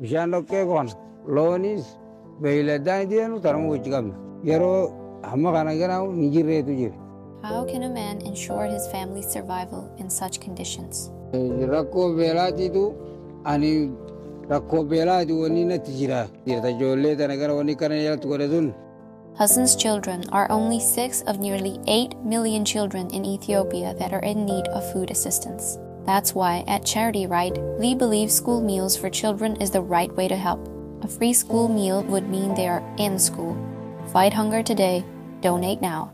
bishaan dhoqqee loonis beeyladaan deenu tanuma gochi qabna yeroo hamma kana ganaa ni jirreetu jira. How can a man ensure his family's survival in such conditions? Eh, rakkoo beelaatiitu ani rakkoo beelaati wanni natti jira. Ijoollee tana gara wanni kana jalatti godhe sun Hasan's children are only six of nearly 8 million children in Ethiopia that are in need of food assistance. That's why at Charity Right, we believe school meals for children is the right way to help. A free school meal would mean they are in school. Fight hunger today, donate now.